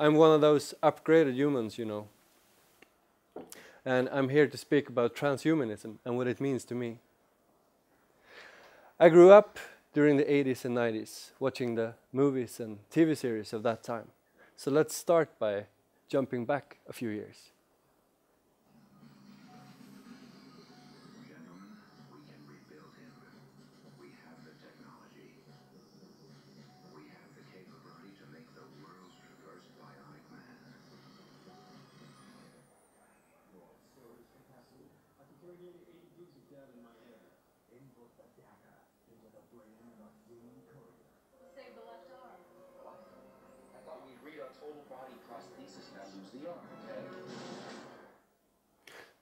I'm one of those upgraded humans, you know. And I'm here to speak about transhumanism and what it means to me. I grew up during the 80s and 90s watching the movies and TV series of that time. So let's start by jumping back a few years.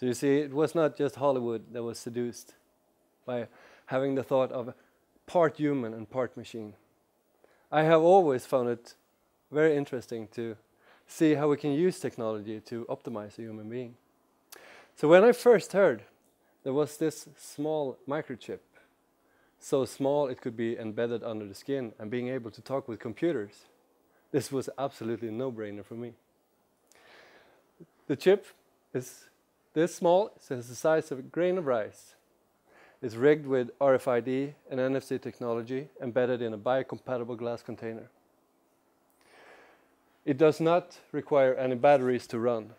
So you see, it was not just Hollywood that was seduced by having the thought of part human and part machine. I have always found it very interesting to see how we can use technology to optimize a human being. So when I first heard there was this small microchip, so small it could be embedded under the skin and being able to talk with computers, this was absolutely a no-brainer for me. The chip is this small, it's the size of a grain of rice. It's rigged with RFID and NFC technology embedded in a biocompatible glass container. It does not require any batteries to run.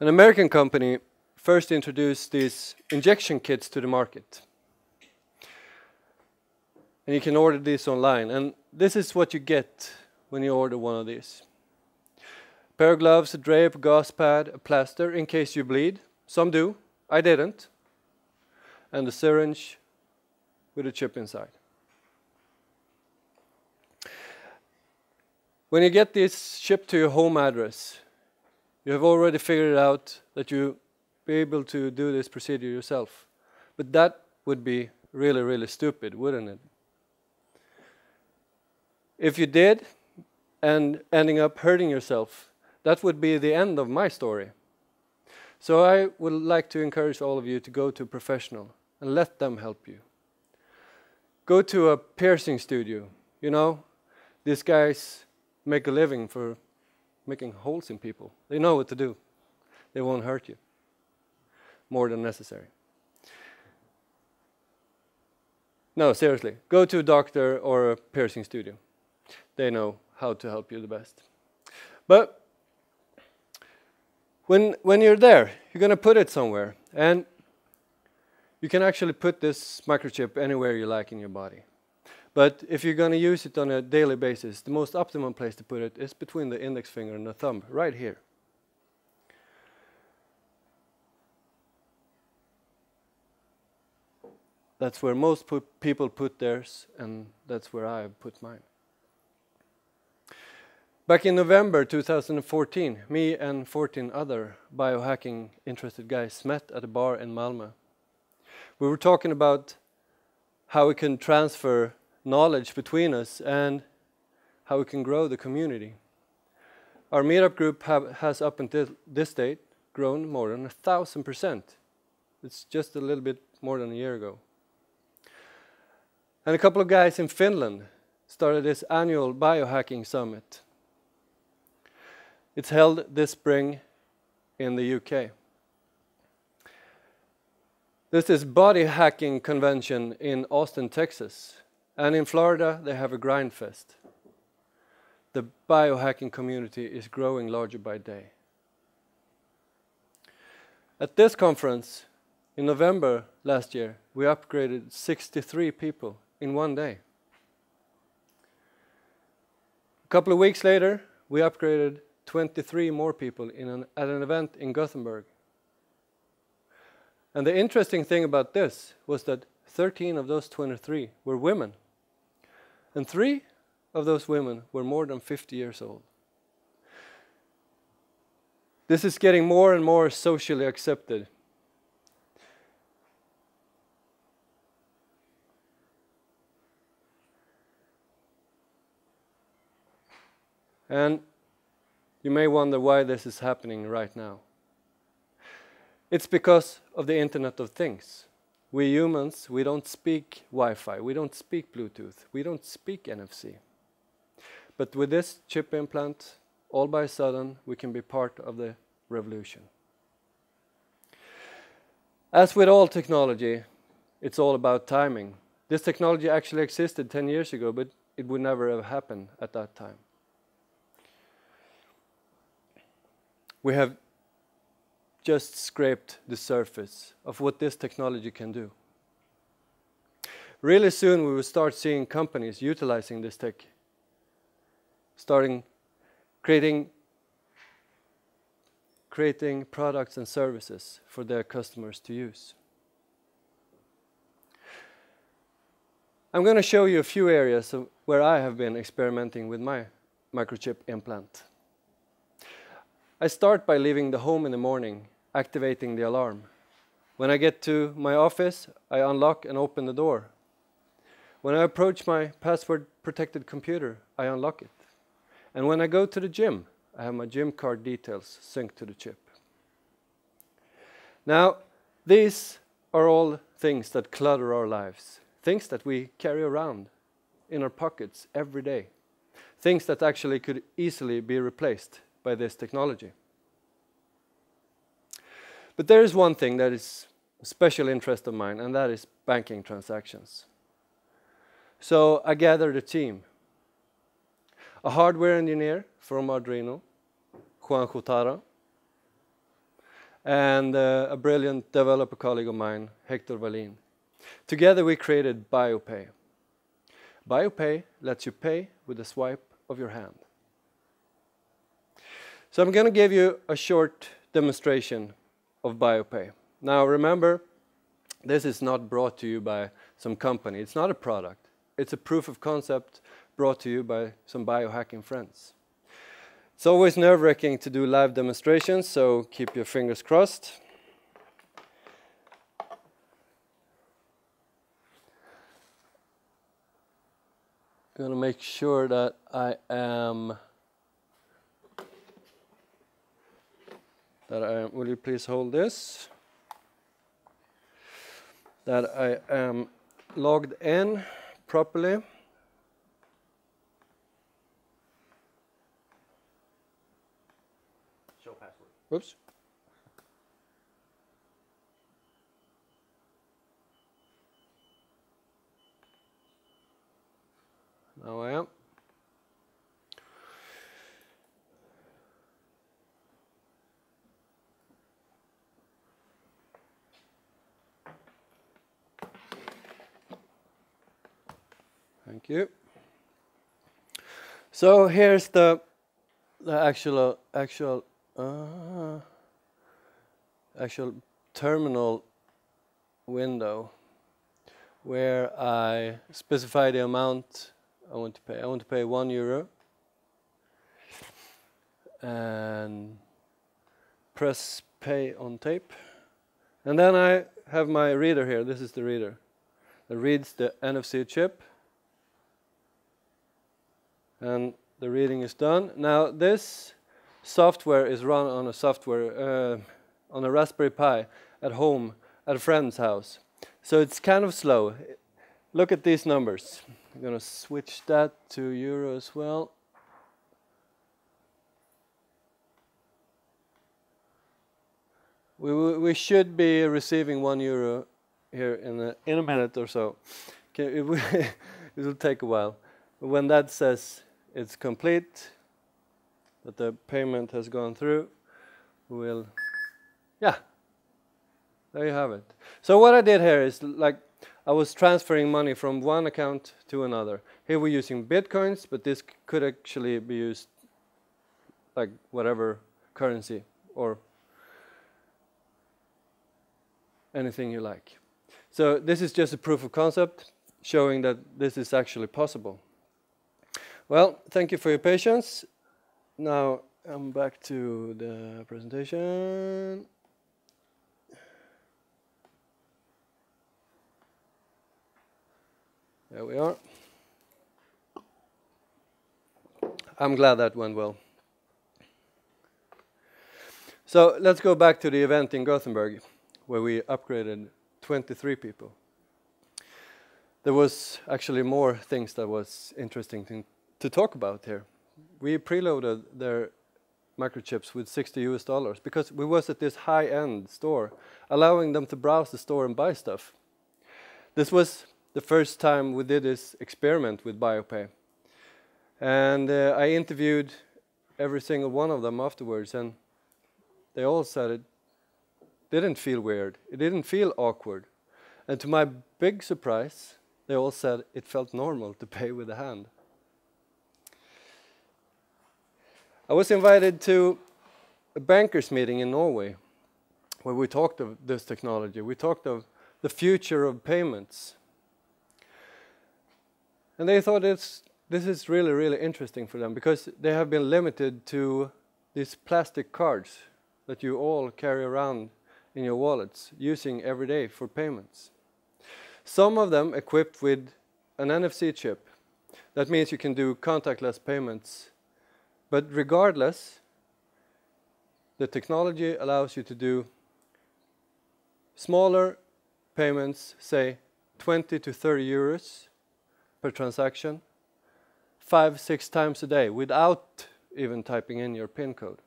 An American company first introduced these injection kits to the market. And you can order this online. And this is what you get when you order one of these pair of gloves, a drape, a gauze pad, a plaster in case you bleed. Some do. I didn't. And a syringe with a chip inside. When you get this shipped to your home address, you have already figured out that you be able to do this procedure yourself. But that would be really, really stupid, wouldn't it? If you did, and ending up hurting yourself, that would be the end of my story. So I would like to encourage all of you to go to a professional and let them help you. Go to a piercing studio. You know, these guys make a living for making holes in people. They know what to do. They won't hurt you more than necessary. No, seriously. Go to a doctor or a piercing studio. They know how to help you the best. But when, when you're there, you're going to put it somewhere. And you can actually put this microchip anywhere you like in your body. But if you're going to use it on a daily basis, the most optimum place to put it is between the index finger and the thumb, right here. That's where most people put theirs, and that's where I put mine. Back in November 2014, me and 14 other biohacking interested guys met at a bar in Malmö. We were talking about how we can transfer knowledge between us and how we can grow the community. Our meetup group have, has up until this date grown more than a thousand percent. It's just a little bit more than a year ago. And a couple of guys in Finland started this annual biohacking summit it's held this spring in the UK. There's This is body hacking convention in Austin, Texas. And in Florida, they have a Grindfest. The biohacking community is growing larger by day. At this conference in November last year, we upgraded 63 people in one day. A couple of weeks later, we upgraded 23 more people an, at an event in Gothenburg. And the interesting thing about this was that 13 of those 23 were women. And three of those women were more than 50 years old. This is getting more and more socially accepted. And you may wonder why this is happening right now. It's because of the Internet of Things. we humans, we don't speak Wi-Fi, we don't speak Bluetooth, we don't speak NFC. But with this chip implant, all by a sudden, we can be part of the revolution. As with all technology, it's all about timing. This technology actually existed 10 years ago, but it would never have happened at that time. We have just scraped the surface of what this technology can do. Really soon we will start seeing companies utilizing this tech, starting creating creating products and services for their customers to use. I'm going to show you a few areas where I have been experimenting with my microchip implant. I start by leaving the home in the morning, activating the alarm. When I get to my office, I unlock and open the door. When I approach my password protected computer, I unlock it. And when I go to the gym, I have my gym card details synced to the chip. Now, these are all things that clutter our lives, things that we carry around in our pockets every day, things that actually could easily be replaced by this technology. But there is one thing that is a special interest of mine, and that is banking transactions. So I gathered a team, a hardware engineer from Arduino, Juan Jutara, and uh, a brilliant developer colleague of mine, Hector Valin. Together we created BioPay. BioPay lets you pay with a swipe of your hand. So I'm going to give you a short demonstration of BioPay. Now remember, this is not brought to you by some company. It's not a product. It's a proof of concept brought to you by some biohacking friends. It's always nerve-wracking to do live demonstrations, so keep your fingers crossed. I'm going to make sure that I am that I will you please hold this that I am logged in properly show password Whoops. Now I am. Thank you. So here's the the actual actual uh, actual terminal window where I specify the amount I want to pay. I want to pay one euro and press pay on tape. And then I have my reader here. This is the reader that reads the NFC chip. And the reading is done. Now this software is run on a software uh, on a Raspberry Pi at home at a friend's house. So it's kind of slow. Look at these numbers. I'm to switch that to euro as well. We, we should be receiving one euro here in a, in a minute or so. Okay, it, will, it will take a while. When that says it's complete, that the payment has gone through, we'll, yeah, there you have it. So what I did here is like I was transferring money from one account to another. Here we're using bitcoins, but this could actually be used like whatever currency or anything you like. So this is just a proof of concept showing that this is actually possible. Well, thank you for your patience. Now I'm back to the presentation. There we are. I'm glad that went well. So let's go back to the event in Gothenburg where we upgraded 23 people. There was actually more things that was interesting to, talk about here. We preloaded their microchips with 60 US dollars because we was at this high-end store, allowing them to browse the store and buy stuff. This was the first time we did this experiment with BioPay. And uh, I interviewed every single one of them afterwards, and they all said it didn't feel weird. It didn't feel awkward. And to my big surprise, they all said it felt normal to pay with a hand. I was invited to a bankers meeting in Norway where we talked of this technology. We talked of the future of payments. And they thought it's, this is really, really interesting for them because they have been limited to these plastic cards that you all carry around in your wallets using every day for payments. Some of them equipped with an NFC chip. That means you can do contactless payments but regardless, the technology allows you to do smaller payments, say 20 to 30 euros per transaction, five, six times a day without even typing in your PIN code.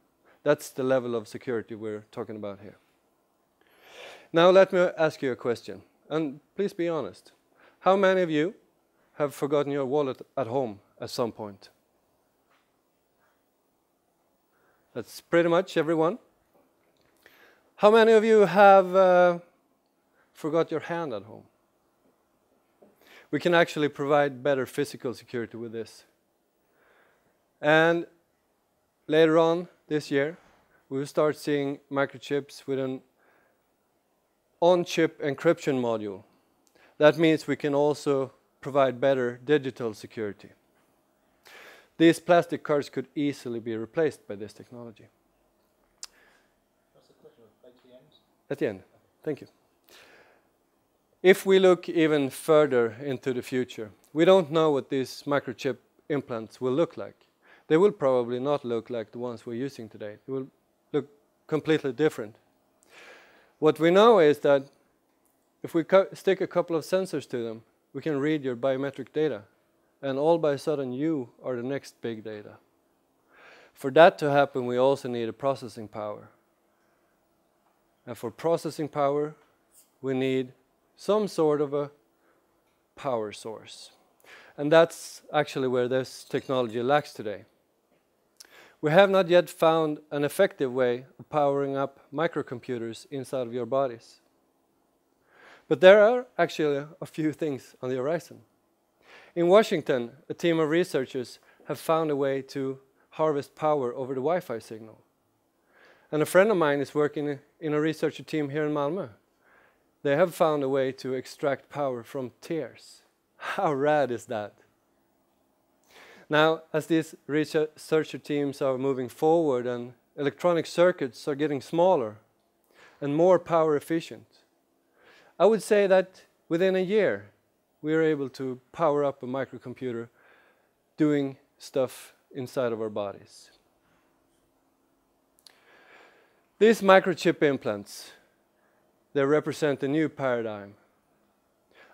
That's the level of security we're talking about here. Now let me ask you a question, and please be honest. How many of you have forgotten your wallet at home at some point? That's pretty much everyone. How many of you have uh, forgot your hand at home? We can actually provide better physical security with this. And later on this year, we will start seeing microchips with an on-chip encryption module. That means we can also provide better digital security. These plastic cards could easily be replaced by this technology. At the end. Thank you. If we look even further into the future, we don't know what these microchip implants will look like. They will probably not look like the ones we're using today. They will look completely different. What we know is that if we stick a couple of sensors to them, we can read your biometric data and all by a sudden you are the next big data. For that to happen, we also need a processing power. And for processing power, we need some sort of a power source. And that's actually where this technology lacks today. We have not yet found an effective way of powering up microcomputers inside of your bodies. But there are actually a few things on the horizon. In Washington, a team of researchers have found a way to harvest power over the Wi-Fi signal. And a friend of mine is working in a researcher team here in Malmö. They have found a way to extract power from tears. How rad is that? Now, as these researcher teams are moving forward and electronic circuits are getting smaller and more power efficient, I would say that within a year, we are able to power up a microcomputer doing stuff inside of our bodies. These microchip implants, they represent a new paradigm.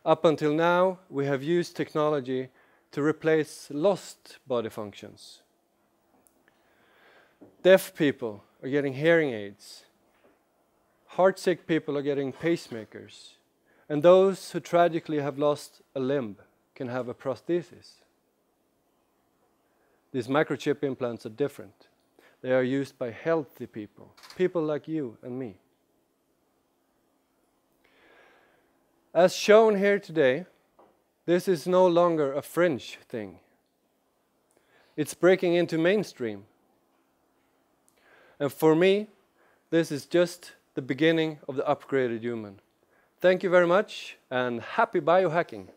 Up until now, we have used technology to replace lost body functions. Deaf people are getting hearing aids. Heart-sick people are getting pacemakers. And those who tragically have lost a limb can have a prosthesis. These microchip implants are different. They are used by healthy people, people like you and me. As shown here today, this is no longer a fringe thing. It's breaking into mainstream. And for me, this is just the beginning of the upgraded human. Thank you very much and happy biohacking.